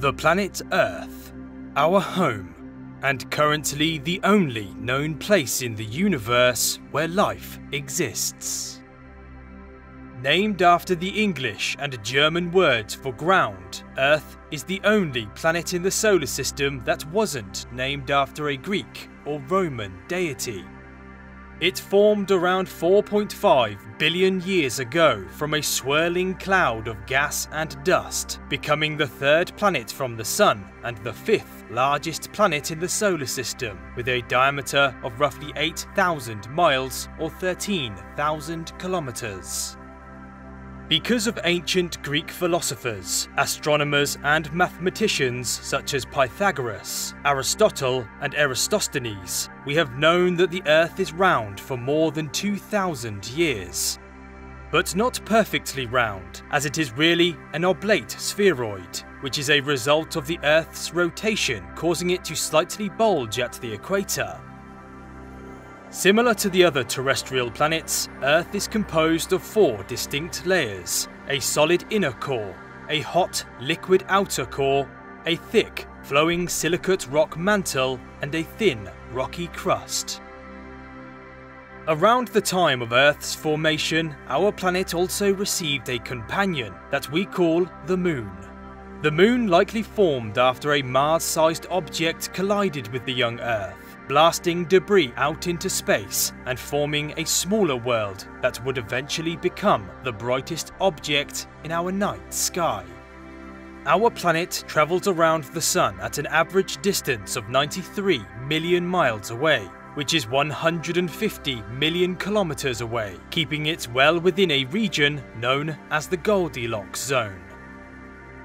The planet Earth, our home, and currently the only known place in the universe where life exists. Named after the English and German words for ground, Earth is the only planet in the solar system that wasn't named after a Greek or Roman deity. It formed around 4.5 billion years ago from a swirling cloud of gas and dust, becoming the third planet from the Sun and the fifth largest planet in the solar system, with a diameter of roughly 8,000 miles or 13,000 kilometers. Because of ancient Greek philosophers, astronomers, and mathematicians such as Pythagoras, Aristotle, and Eratosthenes, we have known that the Earth is round for more than 2,000 years. But not perfectly round, as it is really an oblate spheroid, which is a result of the Earth's rotation causing it to slightly bulge at the equator. Similar to the other terrestrial planets, Earth is composed of four distinct layers a solid inner core, a hot, liquid outer core, a thick, flowing silicate rock mantle, and a thin, rocky crust. Around the time of Earth's formation, our planet also received a companion that we call the Moon. The Moon likely formed after a Mars sized object collided with the young Earth blasting debris out into space and forming a smaller world that would eventually become the brightest object in our night sky. Our planet travels around the Sun at an average distance of 93 million miles away, which is 150 million kilometers away, keeping it well within a region known as the Goldilocks Zone.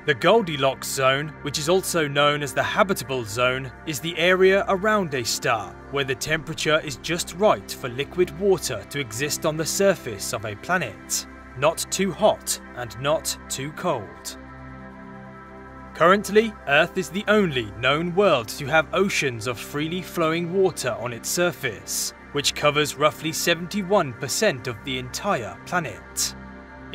The Goldilocks zone, which is also known as the habitable zone, is the area around a star where the temperature is just right for liquid water to exist on the surface of a planet. Not too hot and not too cold. Currently, Earth is the only known world to have oceans of freely flowing water on its surface, which covers roughly 71% of the entire planet.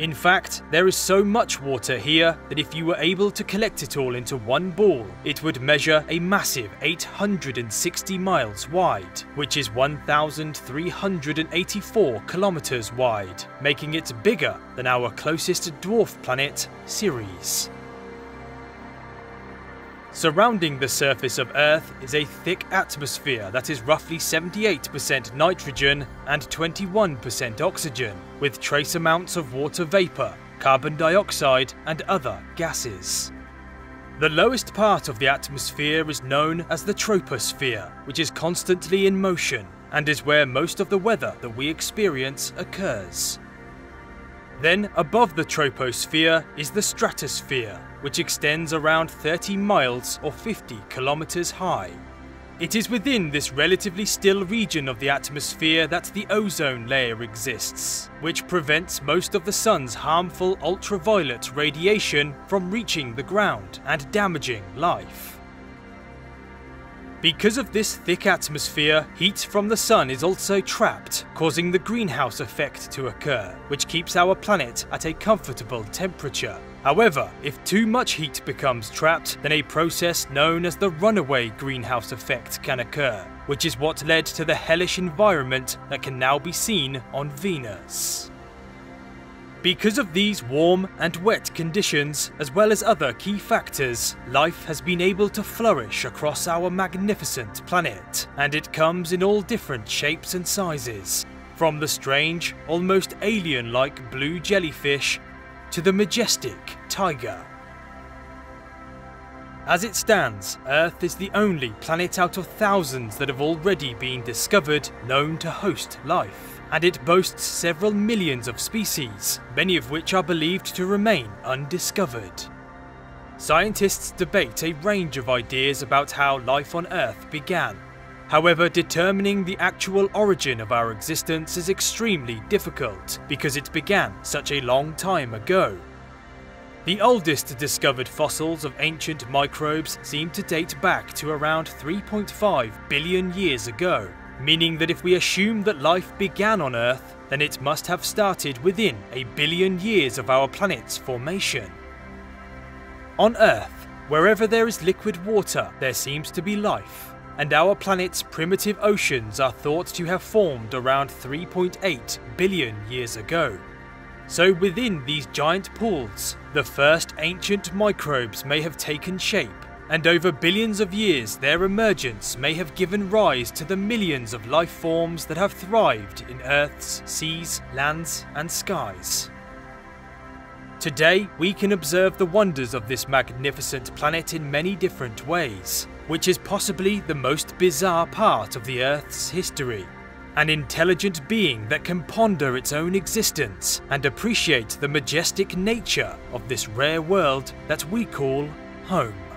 In fact, there is so much water here that if you were able to collect it all into one ball, it would measure a massive 860 miles wide, which is 1,384 kilometers wide, making it bigger than our closest dwarf planet, Ceres. Surrounding the surface of Earth is a thick atmosphere that is roughly 78% nitrogen and 21% oxygen, with trace amounts of water vapour, carbon dioxide, and other gases. The lowest part of the atmosphere is known as the troposphere, which is constantly in motion and is where most of the weather that we experience occurs. Then, above the troposphere is the stratosphere, which extends around 30 miles or 50 kilometers high. It is within this relatively still region of the atmosphere that the ozone layer exists, which prevents most of the sun's harmful ultraviolet radiation from reaching the ground and damaging life. Because of this thick atmosphere, heat from the sun is also trapped, causing the greenhouse effect to occur, which keeps our planet at a comfortable temperature. However, if too much heat becomes trapped, then a process known as the runaway greenhouse effect can occur, which is what led to the hellish environment that can now be seen on Venus. Because of these warm and wet conditions, as well as other key factors, life has been able to flourish across our magnificent planet, and it comes in all different shapes and sizes. From the strange, almost alien like blue jellyfish to the majestic tiger. As it stands, Earth is the only planet out of thousands that have already been discovered known to host life and it boasts several millions of species, many of which are believed to remain undiscovered. Scientists debate a range of ideas about how life on Earth began. However, determining the actual origin of our existence is extremely difficult because it began such a long time ago. The oldest discovered fossils of ancient microbes seem to date back to around 3.5 billion years ago, meaning that if we assume that life began on Earth, then it must have started within a billion years of our planet's formation. On Earth, Wherever there is liquid water, there seems to be life, and our planet's primitive oceans are thought to have formed around 3.8 billion years ago. So within these giant pools, the first ancient microbes may have taken shape, and over billions of years their emergence may have given rise to the millions of life forms that have thrived in Earth's seas, lands and skies. Today, we can observe the wonders of this magnificent planet in many different ways, which is possibly the most bizarre part of the Earth's history. An intelligent being that can ponder its own existence and appreciate the majestic nature of this rare world that we call home.